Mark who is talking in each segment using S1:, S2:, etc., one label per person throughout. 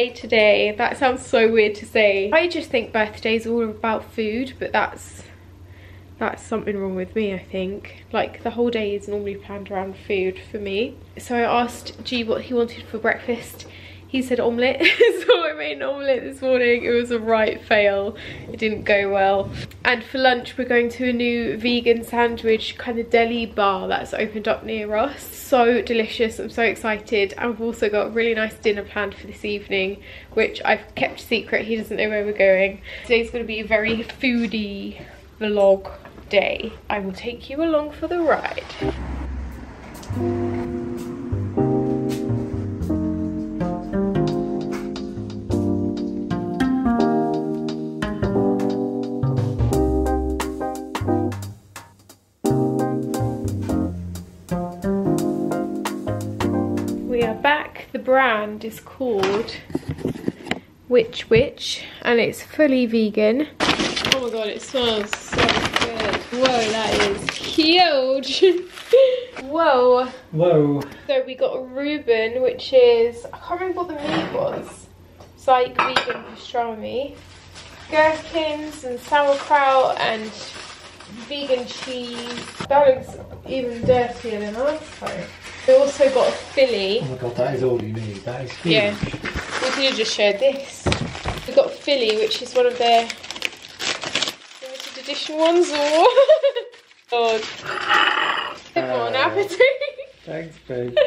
S1: birthday today. That sounds so weird to say. I just think birthdays are all about food, but that's that's something wrong with me, I think. Like, the whole day is normally planned around food for me. So I asked G what he wanted for breakfast he said omelette. So I made an omelette this morning. It was a right fail. It didn't go well. And for lunch we're going to a new vegan sandwich kind of deli bar that's opened up near us. So delicious. I'm so excited. And we've also got a really nice dinner planned for this evening which I've kept secret. He doesn't know where we're going. Today's going to be a very foodie vlog day. I will take you along for the ride brand is called Witch Witch and it's fully vegan. Oh my god, it smells so good. Whoa, that is huge. Whoa.
S2: Whoa.
S1: So we got a Reuben, which is, I can't remember what the meat was. It's like vegan pastrami. Gherkins and sauerkraut and vegan cheese. That looks even dirtier than last time. We also got a Philly.
S2: Oh my god, that is all you need. That is huge.
S1: Yeah. We could have just shared this. We've got Philly, which is one of their limited edition ones. Or God. Bon appetit.
S2: Thanks, babe.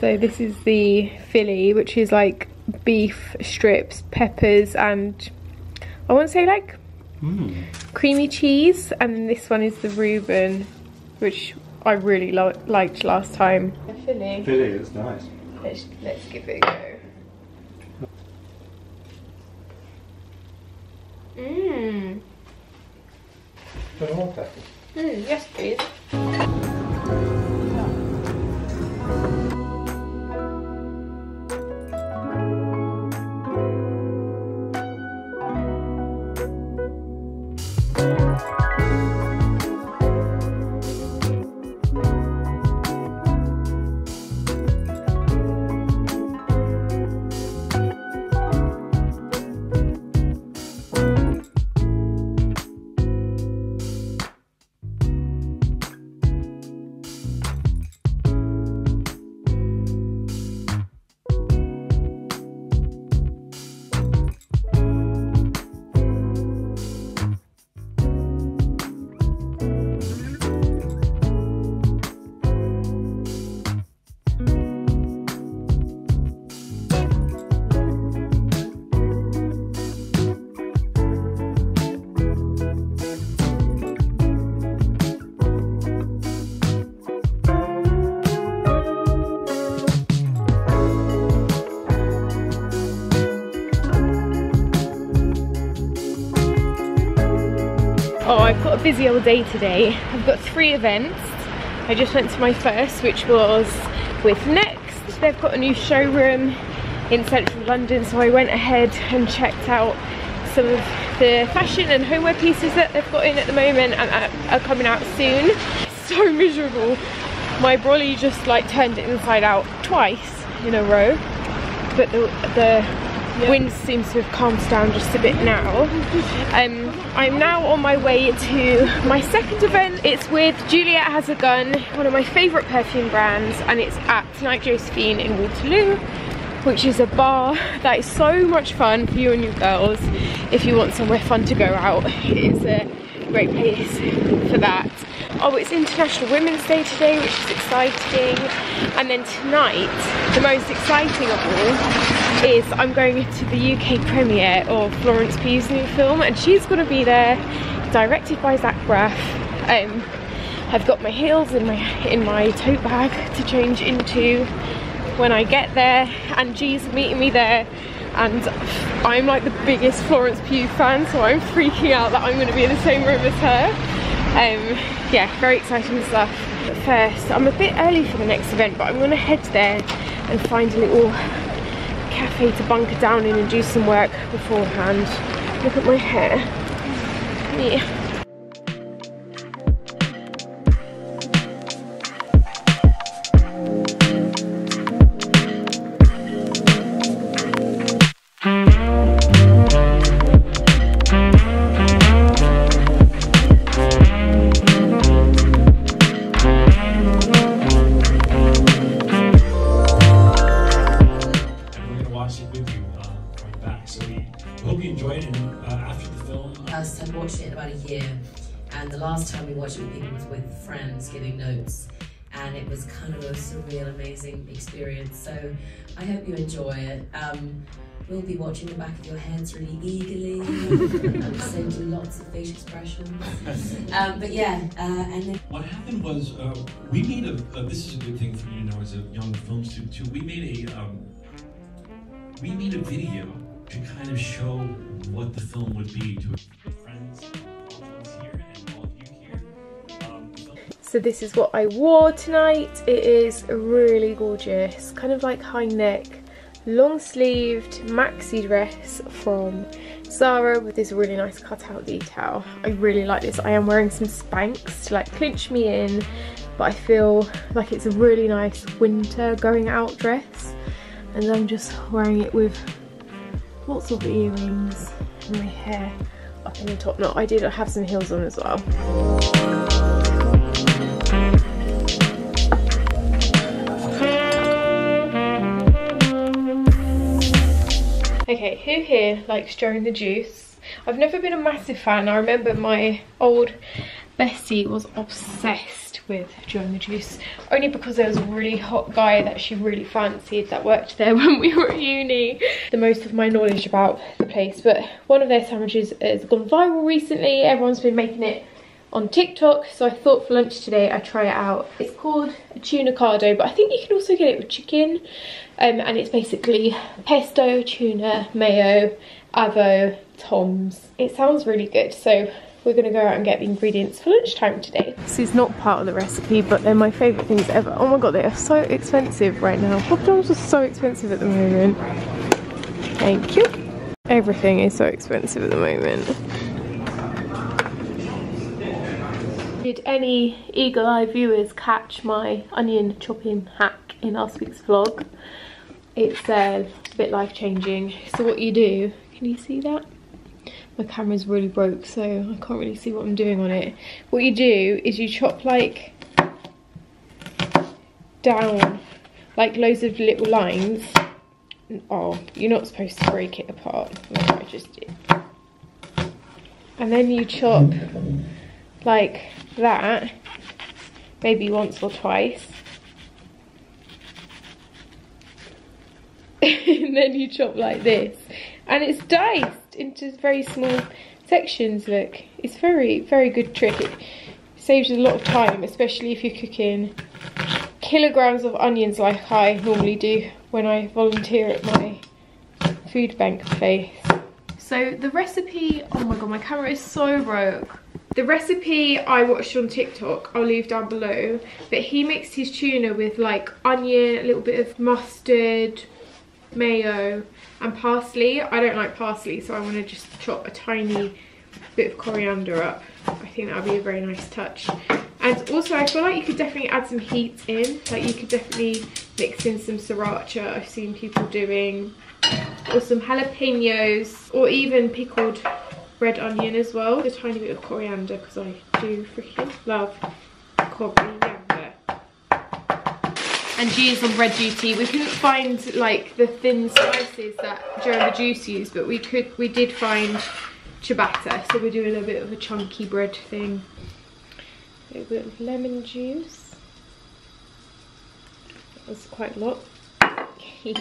S1: So this is the Philly, which is like beef strips, peppers, and I want to say like
S2: mm.
S1: creamy cheese. And then this one is the Reuben, which I really liked last time.
S2: Philly. Philly, it's nice.
S1: Let's, let's give it a go. Mmm. Mmm, yes please. Busy old day today. I've got three events. I just went to my first, which was with Next. They've got a new showroom in central London, so I went ahead and checked out some of the fashion and homeware pieces that they've got in at the moment and uh, are coming out soon. So miserable. My brolly just like turned it inside out twice in a row, but the, the. Wind seems to have calmed down just a bit now. Um, I'm now on my way to my second event. It's with Juliette Has a Gun, one of my favourite perfume brands, and it's at Night Josephine in Waterloo, which is a bar that is so much fun for you and your girls if you want somewhere fun to go out. It's a great place for that. Oh, it's International Women's Day today, which is exciting. And then tonight, the most exciting of all is I'm going to the UK premiere of Florence Pugh's new film, and she's going to be there, directed by Zach Braff. Um, I've got my heels in my in my tote bag to change into when I get there, and G's meeting me there and I'm like the biggest Florence Pugh fan so I'm freaking out that I'm going to be in the same room as her um, yeah, very exciting stuff. But first, I'm a bit early for the next event, but I'm gonna head there and find a little cafe to bunker down in and do some work beforehand. Look at my hair. Yeah.
S3: Last time we watched it with people was with friends giving notes, and it was kind of a surreal, amazing experience. So I hope you enjoy it. Um, we'll be watching the back of your heads really eagerly, and send lots of facial expressions. Um, but yeah, uh, and then
S4: what happened was uh, we made a. Uh, this is a good thing for you to know as a young film student too. We made a. Um, we made a video to kind of show what the film would be to
S1: So this is what I wore tonight. It is really gorgeous, kind of like high neck, long sleeved maxi dress from Zara with this really nice cutout detail. I really like this. I am wearing some Spanx to like clinch me in, but I feel like it's a really nice winter going out dress. And I'm just wearing it with lots of earrings and my hair up in a top knot. I did have some heels on as well. Okay, who here likes Joe the Juice? I've never been a massive fan. I remember my old Bessie was obsessed with Joe the Juice, only because there was a really hot guy that she really fancied that worked there when we were at uni. The most of my knowledge about the place, but one of their sandwiches has gone viral recently. Everyone's been making it on TikTok, so I thought for lunch today I'd try it out. It's called a Tunacado, but I think you can also get it with chicken. Um, and it's basically pesto, tuna, mayo, avo, toms. It sounds really good, so we're gonna go out and get the ingredients for lunchtime today. This is not part of the recipe, but they're my favourite things ever. Oh my god, they are so expensive right now. Pop are so expensive at the moment. Thank you. Everything is so expensive at the moment. Did any eagle-eye viewers catch my onion chopping hack in last week's vlog? It's uh, a bit life-changing. So what you do, can you see that? My camera's really broke, so I can't really see what I'm doing on it. What you do is you chop like down, like loads of little lines. Oh, you're not supposed to break it apart, like I just did. And then you chop like that, maybe once or twice. and then you chop like this. And it's diced into very small sections, look. It's very, very good trick. It saves a lot of time, especially if you're cooking kilograms of onions like I normally do when I volunteer at my food bank place. So the recipe, oh my god, my camera is so broke. The recipe I watched on TikTok, I'll leave down below, but he mixed his tuna with like onion, a little bit of mustard, mayo and parsley. I don't like parsley, so I want to just chop a tiny bit of coriander up. I think that would be a very nice touch. And also I feel like you could definitely add some heat in. Like you could definitely mix in some sriracha I've seen people doing. Or some jalapenos or even pickled red onion as well. A tiny bit of coriander because I do freaking love coriander. And G is on red duty. We couldn't find like the thin slices that Joe the Juice used, but we could we did find ciabatta. So we're doing a bit of a chunky bread thing. A bit of lemon juice. That's quite a lot.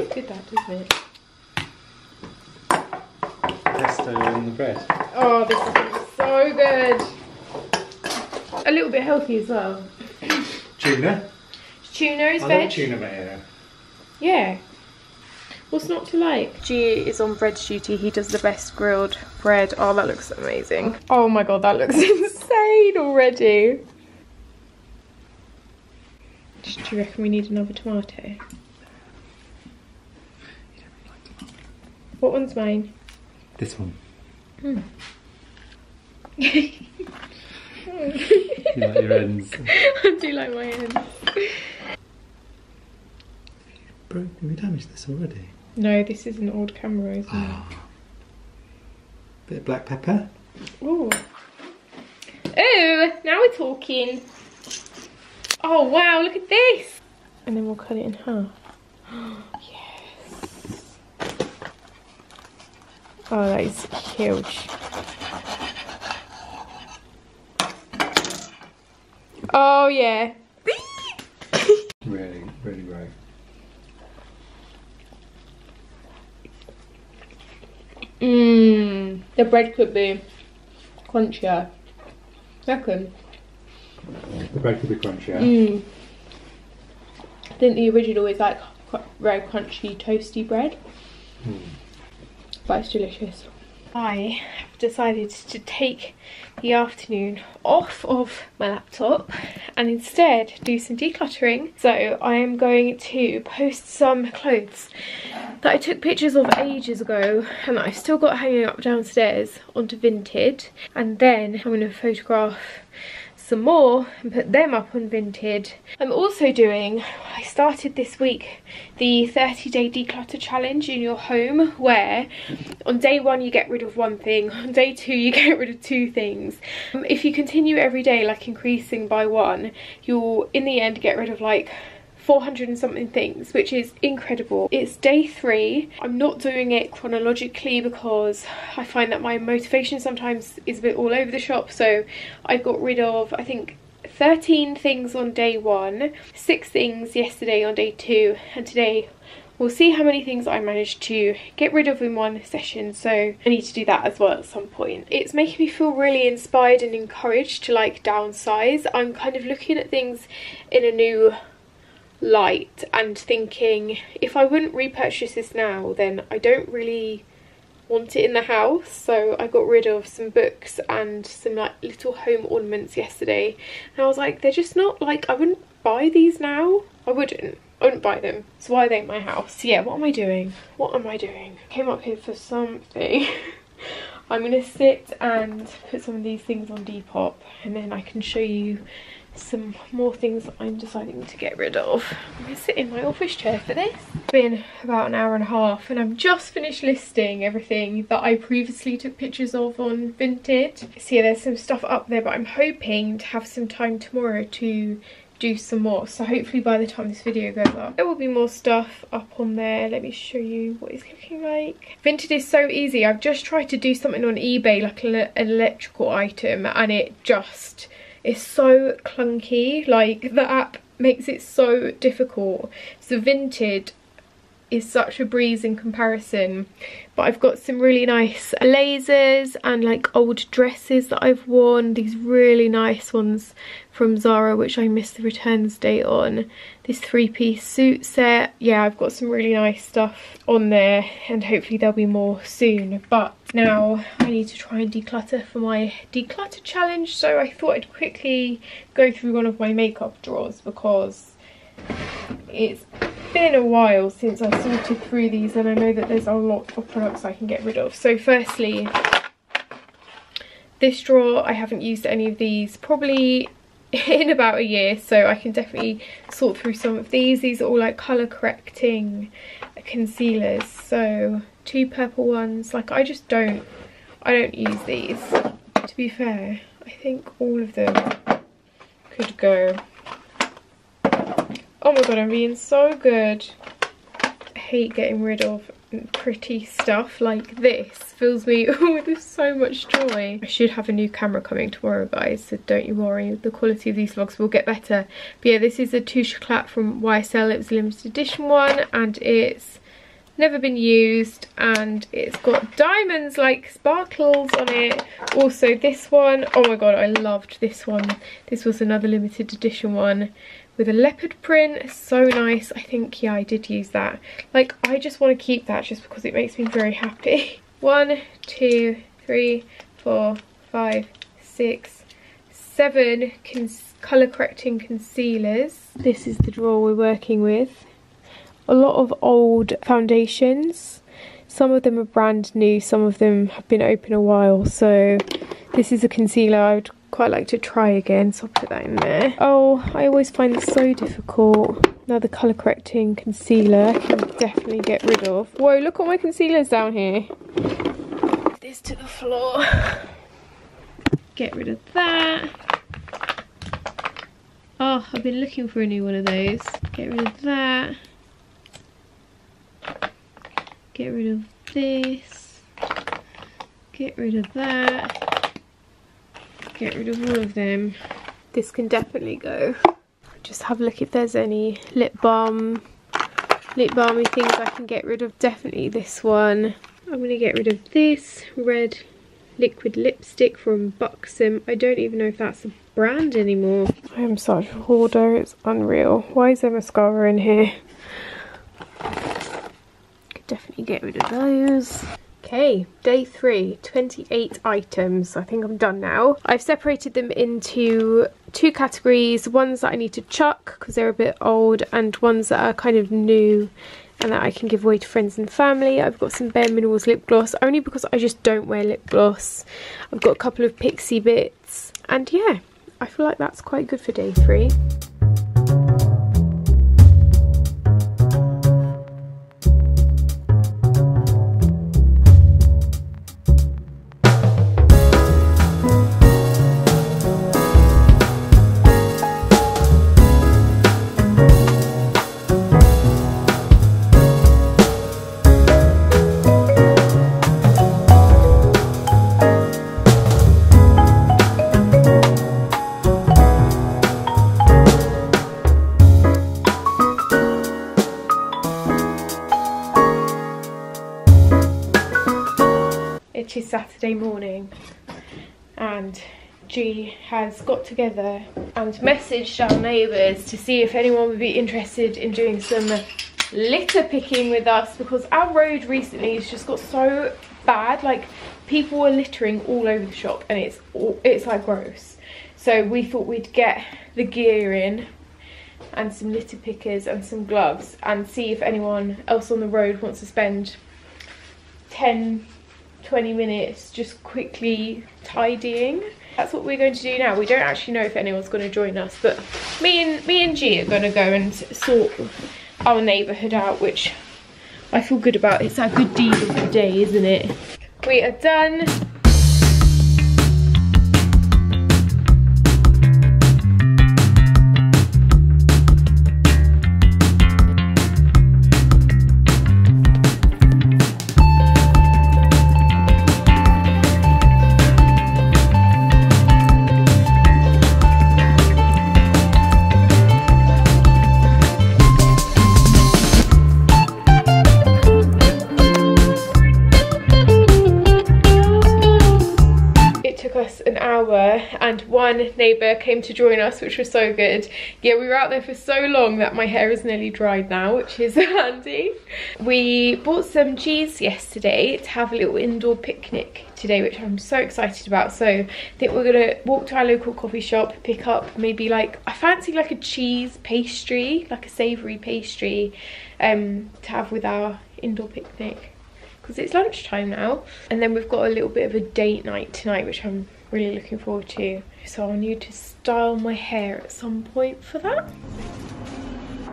S1: It's good that, isn't it?
S2: Pesto on the bread.
S1: Oh, this is gonna be so good. A little bit healthy as well.
S2: Tuna.
S1: Tuna is
S2: I
S1: veg.
S2: like tuna mayo.
S1: Yeah. What's not to like? G is on bread duty. He does the best grilled bread. Oh, that looks amazing. Oh my god, that looks insane already. Do you reckon we need another tomato? What one's mine?
S2: This one.
S1: Hmm.
S2: You like your ends.
S1: I do like my ends.
S2: Bro, we damaged this already.
S1: No, this is an old camera, isn't it? Ah.
S2: Bit of black pepper.
S1: Ooh. Oh, now we're talking. Oh wow, look at this. And then we'll cut it in half. yes. Oh, that is huge. Oh yeah.
S2: Really, really great.
S1: Mmm. The bread could be crunchier. Reckon.
S2: The bread could be crunchier.
S1: Mmm. I think the original is like cr- very crunchy, toasty bread.
S2: Mm.
S1: But it's delicious. I have decided to take the afternoon off of my laptop and instead do some decluttering. So I am going to post some clothes that I took pictures of ages ago and that I've still got hanging up downstairs onto Vinted. And then I'm going to photograph some more and put them up on Vinted. I'm also doing, I started this week, the 30 day declutter challenge in your home where on day one you get rid of one thing, on day two you get rid of two things. Um, if you continue every day like increasing by one, you'll in the end get rid of like 400 and something things which is incredible it's day three i'm not doing it chronologically because i find that my motivation sometimes is a bit all over the shop so i got rid of i think 13 things on day one six things yesterday on day two and today We'll see how many things I managed to get rid of in one session, so I need to do that as well at some point. It's making me feel really inspired and encouraged to like downsize. I'm kind of looking at things in a new light and thinking if I wouldn't repurchase this now then I don't really want it in the house. So I got rid of some books and some like little home ornaments yesterday. And I was like they're just not like I wouldn't buy these now. I wouldn't. I wouldn't buy them. So why are they in my house? Yeah what am I doing? What am I doing? Came up here for something. I'm gonna sit and put some of these things on Depop and then I can show you some more things that I'm deciding to get rid of. I'm going to sit in my office chair for this. It's been about an hour and a half and I've just finished listing everything that I previously took pictures of on Vinted. So yeah, there's some stuff up there but I'm hoping to have some time tomorrow to do some more so hopefully by the time this video goes up there will be more stuff up on there let me show you what it's looking like Vinted is so easy I've just tried to do something on eBay like an electrical item and it just it's so clunky like the app makes it so difficult. It's a Vinted is such a breeze in comparison but I've got some really nice lasers and like old dresses that I've worn. These really nice ones from Zara which I missed the returns date on. This three-piece suit set. Yeah I've got some really nice stuff on there and hopefully there'll be more soon. But now I need to try and declutter for my declutter challenge so I thought I'd quickly go through one of my makeup drawers because it's been a while since I sorted through these and I know that there's a lot of products I can get rid of. So firstly, this drawer, I haven't used any of these probably in about a year so I can definitely sort through some of these. These are all like colour correcting concealers. So two purple ones, like I just don't, I don't use these. To be fair, I think all of them could go Oh my god, I'm being so good. I hate getting rid of pretty stuff like this. Fills me with so much joy. I should have a new camera coming tomorrow, guys, so don't you worry. The quality of these vlogs will get better. But yeah, this is a Touche Éclat from YSL. It was a limited edition one, and it's never been used and it's got diamonds like sparkles on it also this one oh my god i loved this one this was another limited edition one with a leopard print. So nice. I think yeah i did use that. Like i just want to keep that just because it makes me very happy. One two three four five six seven color correcting concealers. This is the drawer we're working with. A lot of old foundations. Some of them are brand new some of them have been open a while so this is a concealer i would quite like to try again, so I'll put that in there. Oh, I always find this so difficult. Now the colour correcting concealer I can definitely get rid of. Whoa, look at my concealers down here. this to the floor. Get rid of that. Oh, I've been looking for a new one of those. Get rid of that. Get rid of this. Get rid of that. Get rid of all of them. This can definitely go. Just have a look if there's any lip balm, lip balmy things I can get rid of. Definitely this one. I'm going to get rid of this red liquid lipstick from Buxom. I don't even know if that's a brand anymore. I am such a hoarder, it's unreal. Why is there mascara in here? Could definitely get rid of those. Okay, day three, 28 items. I think I'm done now. I've separated them into two categories, ones that I need to chuck because they're a bit old and ones that are kind of new and that I can give away to friends and family. I've got some Bare Minerals lip gloss only because I just don't wear lip gloss. I've got a couple of Pixi bits and yeah, I feel like that's quite good for day three. Morning and G has got together and messaged our neighbours to see if anyone would be interested in doing some litter picking with us because our road recently has just got so bad like people were littering all over the shop and it's it's like gross. So we thought we'd get the gear in and some litter pickers and some gloves and see if anyone else on the road wants to spend 10 20 minutes just quickly tidying. That's what we're going to do now. We don't actually know if anyone's going to join us but me and me and G are going to go and sort our neighborhood out which I feel good about. It's our good deed of the day isn't it? We are done neighbour came to join us which was so good. Yeah we were out there for so long that my hair is nearly dried now which is handy. We bought some cheese yesterday to have a little indoor picnic today which I'm so excited about. So I think we're gonna walk to our local coffee shop pick up maybe like I fancy like a cheese pastry like a savoury pastry um to have with our indoor picnic. Because it's lunchtime now and then we've got a little bit of a date night tonight which I'm really looking forward to. So I'll need to style my hair at some point for that.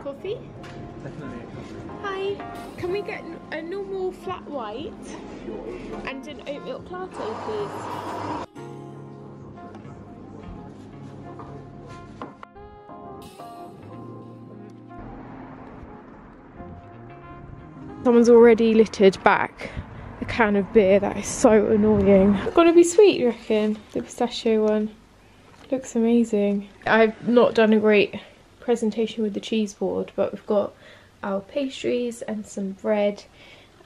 S1: Coffee? Hi. Can we get a normal flat white and an oat milk latte please? Someone's already littered back can of beer. That is so annoying. It's Gonna be sweet, you reckon? The pistachio one. Looks amazing. I've not done a great presentation with the cheese board, but we've got our pastries and some bread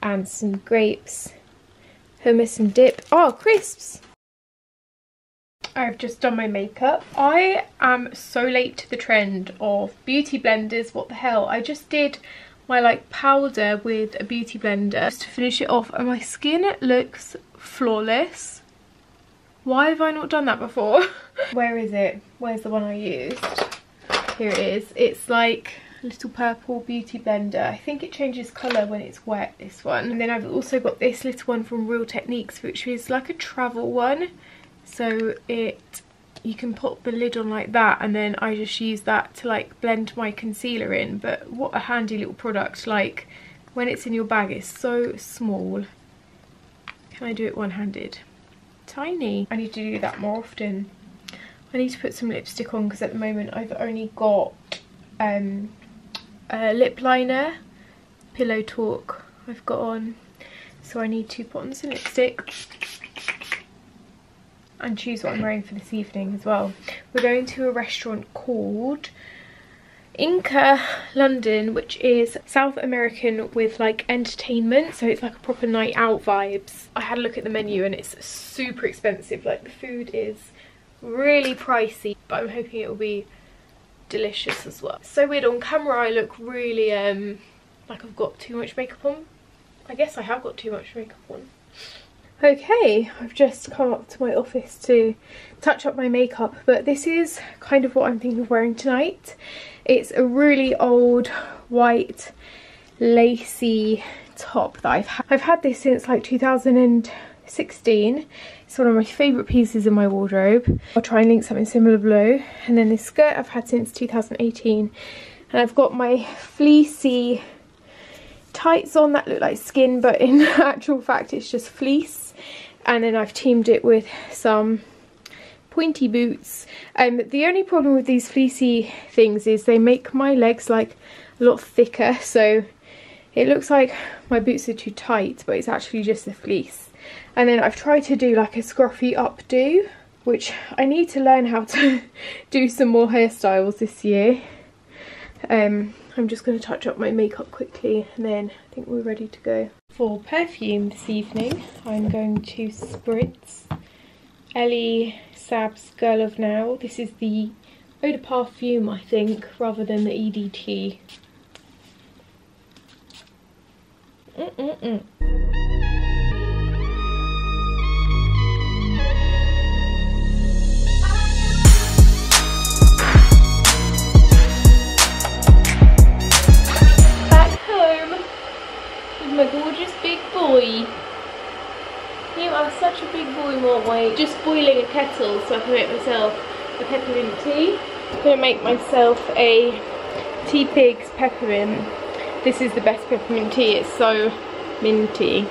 S1: and some grapes, hummus and dip. Oh, crisps! I've just done my makeup. I am so late to the trend of beauty blenders. What the hell? I just did my like powder with a beauty blender just to finish it off and my skin looks flawless. Why have I not done that before? Where is it? Where's the one I used? Here it is. It's like a little purple beauty blender. I think it changes colour when it's wet, this one. And then I've also got this little one from Real Techniques, which is like a travel one. So it you can put the lid on like that and then I just use that to like blend my concealer in but what a handy little product like when it's in your bag it's so small Can I do it one-handed? Tiny. I need to do that more often. I need to put some lipstick on because at the moment I've only got um, a lip liner, Pillow Talk I've got on. So I need to put on some lipstick and choose what I'm wearing for this evening as well. We're going to a restaurant called Inca London, which is South American with like entertainment, so it's like a proper night out vibes. I had a look at the menu and it's super expensive, like the food is really pricey, but I'm hoping it will be delicious as well. So weird, on camera I look really um like I've got too much makeup on. I guess I have got too much makeup on. Okay, I've just come up to my office to touch up my makeup, but this is kind of what I'm thinking of wearing tonight. It's a really old white lacy top that I've had. I've had this since like 2016. It's one of my favourite pieces in my wardrobe. I'll try and link something similar below. And then this skirt I've had since 2018. And I've got my fleecy tights on that look like skin, but in actual fact it's just fleece. And then I've teamed it with some pointy boots. Um, the only problem with these fleecy things is they make my legs like a lot thicker so it looks like my boots are too tight but it's actually just the fleece. And then I've tried to do like a scruffy updo which I need to learn how to do some more hairstyles this year. Um, I'm just going to touch up my makeup quickly and then I think we're ready to go. For perfume this evening I'm going to spritz Elie Saab's Girl of Now. This is the Eau de Parfum I think rather than the EDT. Mm -mm -mm. Just boiling a kettle so I can make myself a peppermint tea. I'm going to make myself a Teapigs peppermint. This is the best peppermint tea, it's so minty.